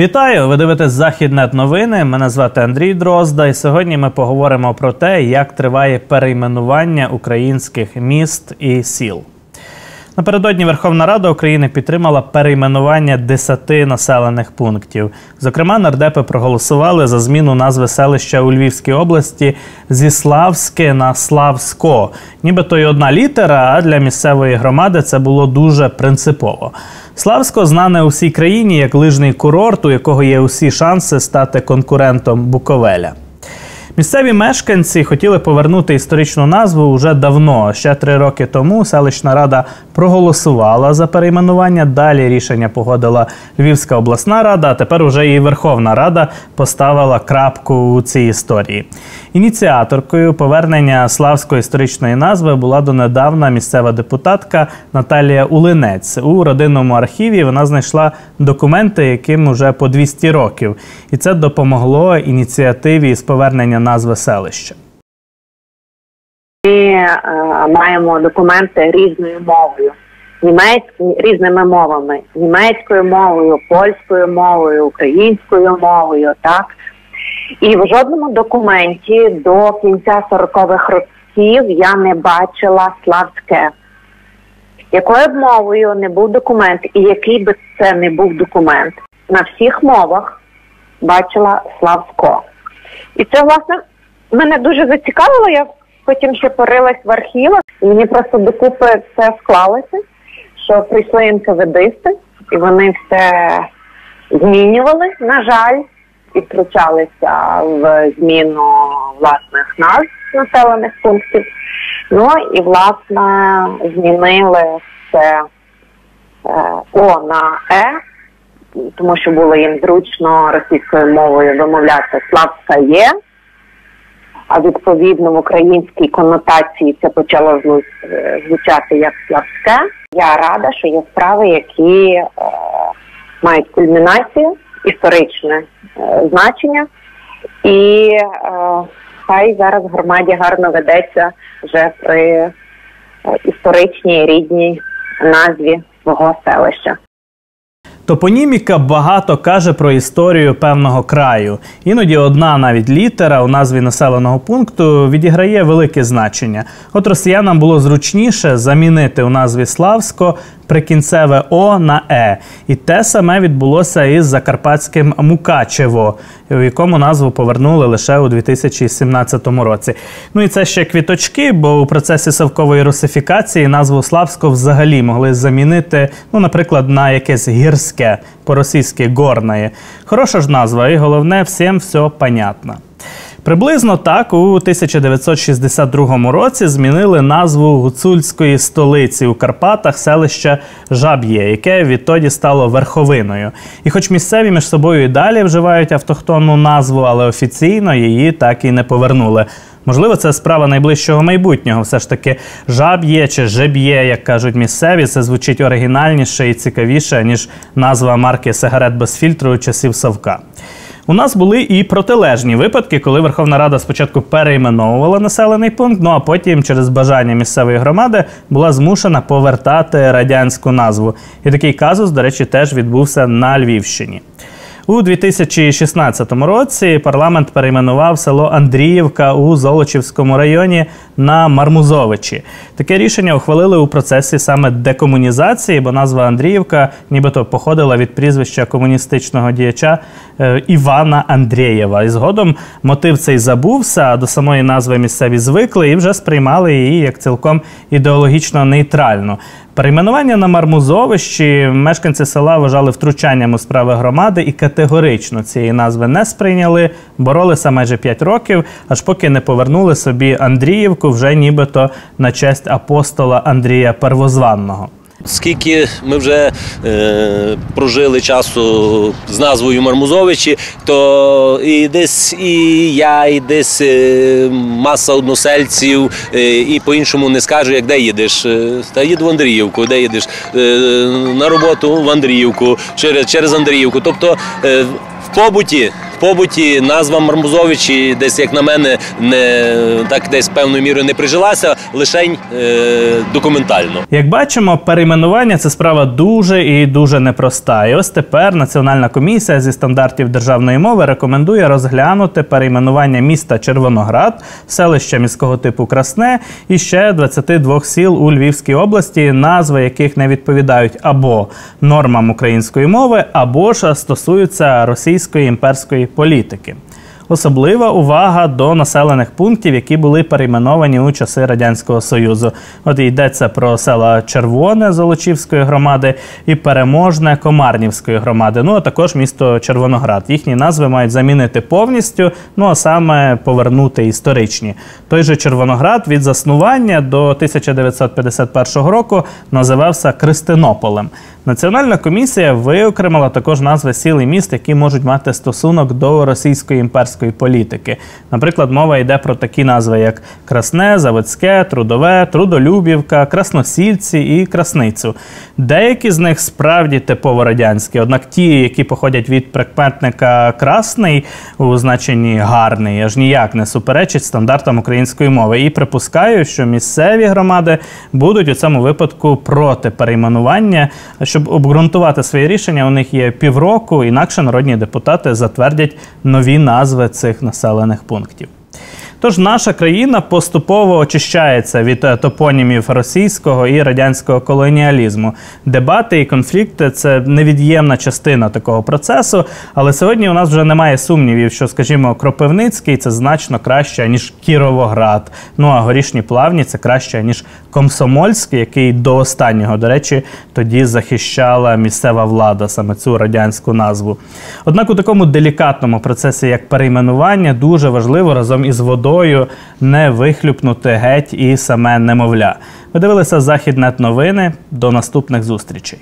Вітаю! Ви дивитесь Західнет новини. Мене звати Андрій Дрозда, і сьогодні ми поговоримо про те, як триває перейменування українських міст і сіл. Напередодні Верховна Рада України підтримала перейменування 10 населених пунктів. Зокрема, нардепи проголосували за зміну назви селища у Львівській області зі Славське на Славсько. Нібито й одна літера, а для місцевої громади це було дуже принципово. Славсько знане у всій країні як лижний курорт, у якого є усі шанси стати конкурентом Буковеля. Місцеві мешканці хотіли повернути історичну назву уже давно. Ще три роки тому селищна рада проголосувала за перейменування. Далі рішення погодила Львівська обласна рада. А тепер уже і Верховна Рада поставила крапку у цій історії. Ініціаторкою повернення славської історичної назви була донедавна місцева депутатка Наталія Улинець. У родинному архіві вона знайшла документи, яким уже по 200 років, і це допомогло ініціативі з повернення назви селища. Ми е, маємо документи різною мовою, різними мовами, німецькою мовою, польською мовою, українською мовою, так. І в жодному документі до кінця 40-х років я не бачила славське. Якою б мовою не був документ, і який би це не був документ, на всіх мовах бачила Славсько. І це, власне, мене дуже зацікавило. Я потім ще порилась в архівах, і мені просто докупи це склалося, що прийшли НКВДисти, і вони все змінювали, на жаль, і втручалися в зміну власних назв населених пунктів. Ну і власне змінили це е, О на Е, тому що було їм зручно російською мовою вимовляти Славська є. А відповідно в українській конотації це почало е, звучати як славське. Я рада, що є справи, які е, мають кульмінацію, історичне е, значення, і е, хай зараз громаді гарно ведеться вже при е, історичній рідній назві свого селища. Топоніміка багато каже про історію певного краю. Іноді одна навіть літера у назві населеного пункту відіграє велике значення. От росіянам було зручніше замінити у назві Славсько прикінцеве О на Е. І те саме відбулося із закарпатським Мукачево, у якому назву повернули лише у 2017 році. Ну і це ще квіточки, бо у процесі совкової русифікації назву Славсько взагалі могли замінити, ну, наприклад, на якесь гірське по-російськи горне. Хороша ж назва, і головне, всім все понятно. Приблизно так у 1962 році змінили назву гуцульської столиці у Карпатах селища Жаб'є, яке відтоді стало верховиною. І хоч місцеві між собою і далі вживають автохтонну назву, але офіційно її так і не повернули. Можливо, це справа найближчого майбутнього. Все ж таки, жаб'є чи жеб'є, як кажуть місцеві, це звучить оригінальніше і цікавіше, ніж назва марки сигарет без фільтру часів Савка. У нас були і протилежні випадки, коли Верховна Рада спочатку перейменовувала населений пункт, ну а потім, через бажання місцевої громади, була змушена повертати радянську назву. І такий казус, до речі, теж відбувся на Львівщині. У 2016 році парламент перейменував село Андріївка у Золочівському районі на Мармузовичі. Таке рішення ухвалили у процесі саме декомунізації, бо назва Андріївка нібито походила від прізвища комуністичного діяча е, Івана Андрієва. І згодом мотив цей забувся, а до самої назви місцеві звикли і вже сприймали її як цілком ідеологічно нейтральну. Перейменування на Мармузовищі мешканці села вважали втручанням у справи громади і категорично цієї назви не сприйняли, боролися майже 5 років, аж поки не повернули собі Андріївку вже нібито на честь апостола Андрія Первозванного. Скільки ми вже е, прожили часу з назвою Мармузовичі, то і десь і я, і десь е, маса односельців, е, і по-іншому не скажу, як де їдеш. Е, Та їду в Андріївку, де їдеш е, на роботу в Андріївку, через, через Андріївку. Тобто е, в побуті. Побуті назва Мармузовичі десь, як на мене, не так десь певною мірою не прижилася, лише е, документально. Як бачимо, перейменування це справа дуже і дуже непроста. І ось тепер Національна комісія зі стандартів державної мови рекомендує розглянути перейменування міста Червоноград, селища міського типу Красне і ще 22 сіл у Львівській області, назви яких не відповідають або нормам української мови, або ж стосуються російської імперської політики. Особлива увага до населених пунктів, які були перейменовані у часи Радянського Союзу. От йдеться про села Червоне Золочівської громади і Переможне Комарнівської громади. Ну а також місто Червоноград. Їхні назви мають замінити повністю, ну а саме повернути історичні. Той же Червоноград від заснування до 1951 року називався Кристинополем. Національна комісія виокремила також назви сіл і міст, які можуть мати стосунок до російської імперської політики. Наприклад, мова йде про такі назви, як Красне, Заводське, Трудове, Трудолюбівка, Красносільці і Красницю. Деякі з них справді типово радянські, однак ті, які походять від прикметника красний у значенні гарний, аж ніяк не суперечать стандартам української мови. І припускаю, що місцеві громади будуть у цьому випадку проти перейменування. Щоб обґрунтувати своє рішення, у них є півроку, інакше народні депутати затвердять нові назви цих населених пунктів. Тож наша країна поступово очищається від е, топонімів російського і радянського колоніалізму. Дебати і конфлікти це невід'ємна частина такого процесу. Але сьогодні у нас вже немає сумнівів, що, скажімо, Кропивницький це значно краще ніж Кіровоград. Ну а горішні плавні це краще ніж Комсомольський, який до останнього, до речі, тоді захищала місцева влада саме цю радянську назву. Однак у такому делікатному процесі, як перейменування, дуже важливо разом із водою метою не вихлюпнути геть і саме немовля. Ви дивилися Західнет новини. До наступних зустрічей.